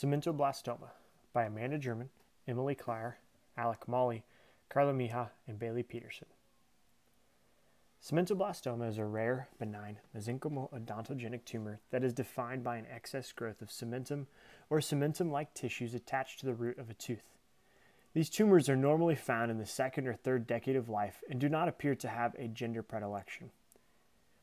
Cementoblastoma by Amanda German, Emily Clare, Alec Molly, Carla Mija, and Bailey Peterson. Cementoblastoma is a rare, benign, mesenchymal odontogenic tumor that is defined by an excess growth of cementum or cementum like tissues attached to the root of a tooth. These tumors are normally found in the second or third decade of life and do not appear to have a gender predilection.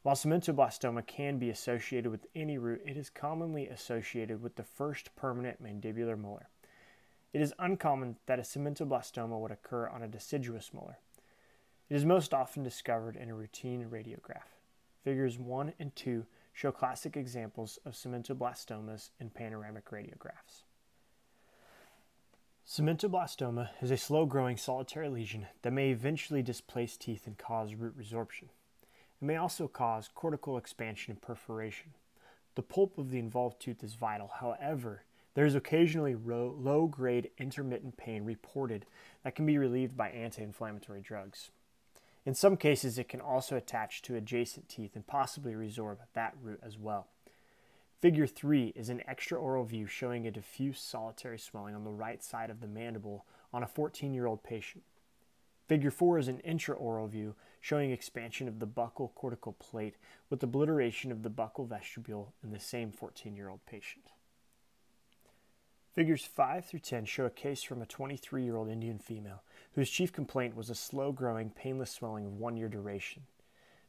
While cementoblastoma can be associated with any root, it is commonly associated with the first permanent mandibular molar. It is uncommon that a cementoblastoma would occur on a deciduous molar. It is most often discovered in a routine radiograph. Figures 1 and 2 show classic examples of cementoblastomas in panoramic radiographs. Cementoblastoma is a slow growing solitary lesion that may eventually displace teeth and cause root resorption. It may also cause cortical expansion and perforation. The pulp of the involved tooth is vital. However, there is occasionally low grade intermittent pain reported that can be relieved by anti inflammatory drugs. In some cases, it can also attach to adjacent teeth and possibly resorb that root as well. Figure 3 is an extraoral view showing a diffuse solitary swelling on the right side of the mandible on a 14 year old patient. Figure 4 is an intraoral view showing expansion of the buccal cortical plate with obliteration of the buccal vestibule in the same 14 year old patient. Figures 5 through 10 show a case from a 23 year old Indian female whose chief complaint was a slow growing, painless swelling of one year duration.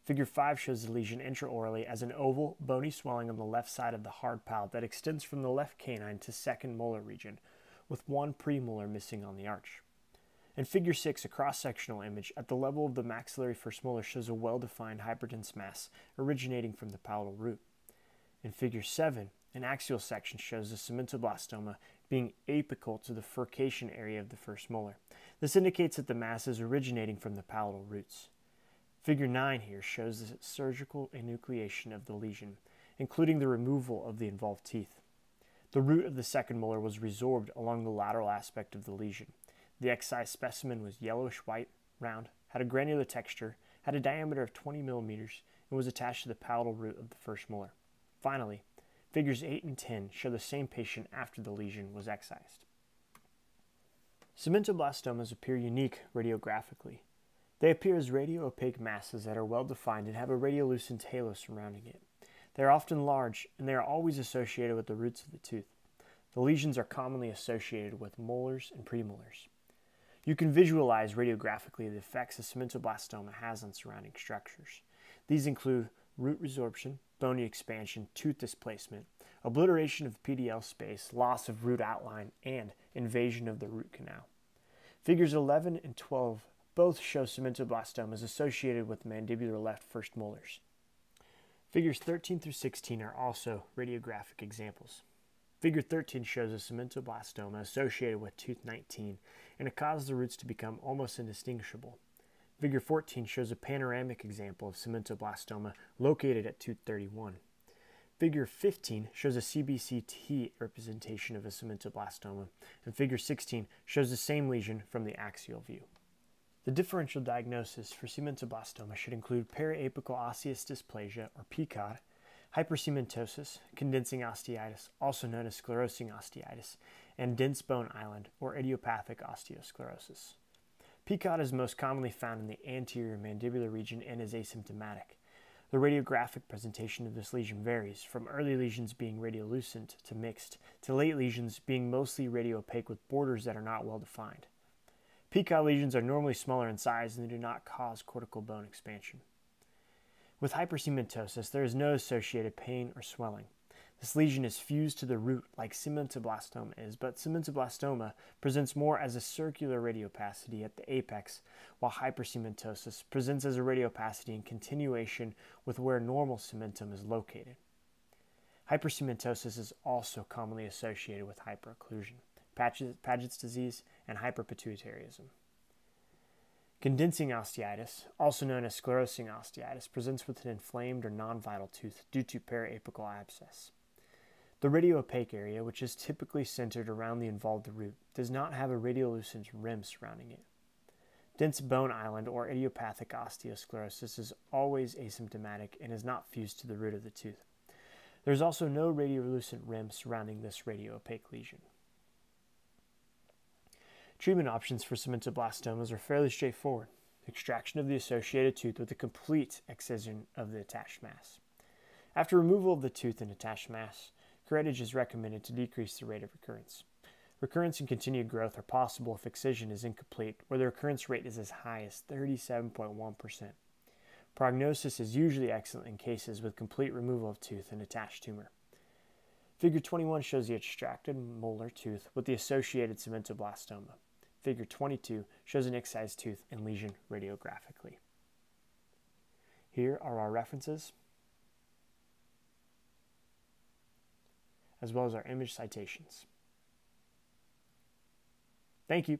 Figure 5 shows the lesion intraorally as an oval, bony swelling on the left side of the hard palate that extends from the left canine to second molar region, with one premolar missing on the arch. In Figure 6, a cross-sectional image at the level of the maxillary first molar shows a well-defined hyperdense mass originating from the palatal root. In Figure 7, an axial section shows the cementoblastoma being apical to the furcation area of the first molar. This indicates that the mass is originating from the palatal roots. Figure 9 here shows the surgical enucleation of the lesion, including the removal of the involved teeth. The root of the second molar was resorbed along the lateral aspect of the lesion. The excised specimen was yellowish white, round, had a granular texture, had a diameter of 20 millimeters, and was attached to the palatal root of the first molar. Finally, figures 8 and 10 show the same patient after the lesion was excised. Cementoblastomas appear unique radiographically. They appear as radio-opaque masses that are well defined and have a radiolucent halo surrounding it. They are often large, and they are always associated with the roots of the tooth. The lesions are commonly associated with molars and premolars. You can visualize radiographically the effects a cementoblastoma has on surrounding structures. These include root resorption, bony expansion, tooth displacement, obliteration of PDL space, loss of root outline, and invasion of the root canal. Figures 11 and 12 both show cementoblastomas associated with mandibular left first molars. Figures 13 through 16 are also radiographic examples. Figure 13 shows a cementoblastoma associated with tooth 19, and it causes the roots to become almost indistinguishable. Figure 14 shows a panoramic example of cementoblastoma located at tooth 31. Figure 15 shows a CBCT representation of a cementoblastoma, and Figure 16 shows the same lesion from the axial view. The differential diagnosis for cementoblastoma should include periapical osseous dysplasia, or PCOD, hypercementosis, condensing osteitis, also known as sclerosing osteitis, and dense bone island, or idiopathic osteosclerosis. PCOD is most commonly found in the anterior mandibular region and is asymptomatic. The radiographic presentation of this lesion varies, from early lesions being radiolucent to mixed, to late lesions being mostly radiopaque with borders that are not well defined. PCOD lesions are normally smaller in size and they do not cause cortical bone expansion. With hypercementosis, there is no associated pain or swelling. This lesion is fused to the root like cementoblastoma is, but cementoblastoma presents more as a circular radiopacity at the apex, while hypercementosis presents as a radiopacity in continuation with where normal cementum is located. Hypercementosis is also commonly associated with hyperocclusion, Paget's disease, and hyperpituitarism. Condensing osteitis, also known as sclerosing osteitis, presents with an inflamed or non-vital tooth due to periapical abscess. The radiopaque area, which is typically centered around the involved root, does not have a radiolucent rim surrounding it. Dense bone island or idiopathic osteosclerosis is always asymptomatic and is not fused to the root of the tooth. There's also no radiolucent rim surrounding this radioopaque lesion. Treatment options for cementoblastomas are fairly straightforward. Extraction of the associated tooth with a complete excision of the attached mass. After removal of the tooth and attached mass, curettage is recommended to decrease the rate of recurrence. Recurrence and continued growth are possible if excision is incomplete, where the recurrence rate is as high as 37.1%. Prognosis is usually excellent in cases with complete removal of tooth and attached tumor. Figure 21 shows the extracted molar tooth with the associated cementoblastoma. Figure 22 shows an excised tooth and lesion radiographically. Here are our references, as well as our image citations. Thank you.